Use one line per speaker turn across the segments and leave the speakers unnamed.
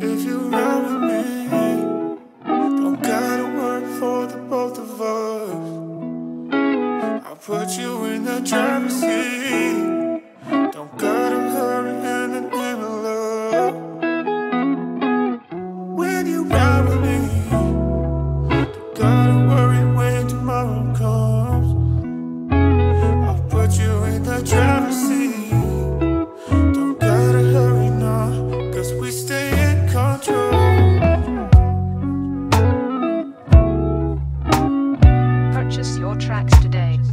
If you run with me, don't gotta work for the both of us. I'll put you in the driver's seat.
your tracks today.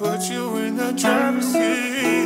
Put you in the driver's seat.